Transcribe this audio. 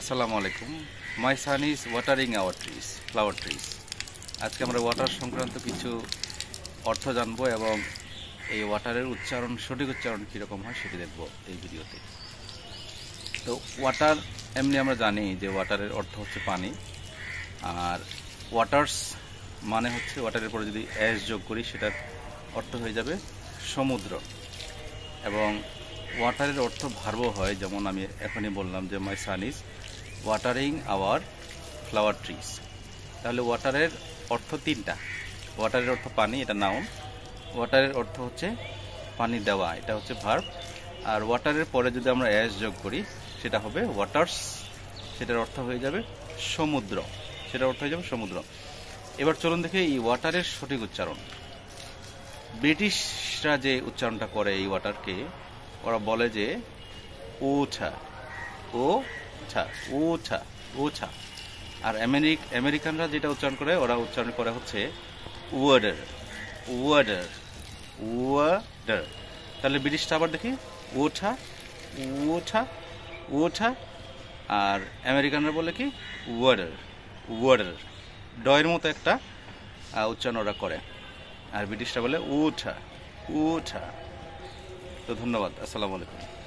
আসসালামু আলাইকুম। My son is watering our trees, flower trees. আজকে আমরা ওয়াটার সংক্রান্ত কিছু অর্থ জানব এবং এই ওয়াটারের উচ্চারণ, সঠিক উচ্চারণ কীরকম হয় সেটি দেখব এই ভিডিওতে। তো ওয়াটার, এমনি আমরা জানি যে ওয়াটারের অর্থ হচ্ছে পানি। আর ওয়াটার্স মানে হচ্ছে ওয়াটারের পরে যদি অ্যাস যোগ করি, সেটার অর্থ হয়ে যাবে সমুদ্র। এবং ওয়াটারের অর্থ ভার্ব হয়, যেমন আমি এখনই বললাম যে my son is watering our flower trees তাহলে ওয়াটারের অর্থ তিনটা। ওয়াটারের অর্থ পানি, এটা নাউন ওয়াটারের অর্থ হচ্ছে পানি দেওয়া, এটা হচ্ছে ভার্ব আর ওয়াটারের পরে যদি আমরা অ্যাস যোগ করি, সেটা হবে ওয়াটার্স সেটার অর্থ হয়ে যাবে সমুদ্র। সেটার অর্থ হয়ে যাবে সমুদ্র। এবার চলুন দেখে এই ওয়াটারের সঠিক উচ্চারণ। ব্রিটিশরা যে উচ্চারণটা করে এই ওয়াটারকে ওরা বলে যে ওছা ও ছা ওছা ওছা আর আমেরিক আমেরিকানরা যেটা উচ্চারণ করে, ওরা উচ্চারণ করে হচ্ছে ওয়ার্ডার। ওয়ার্ডার। ওয়ার্ডার। তাহলে ব্রিটিশটা আবার দেখি। ওঠা ওঠা ওঠা আর আমেরিকানরা বলে কি? ওয়ার্ডার। ওয়ার্ডার। ডয়ের মতো একটা উচ্চারণ ওরা করে। আর ব্রিটিশরা বলে উঠা উঠা। তো ধন্যবাদ। আসসালামু আলাইকুম।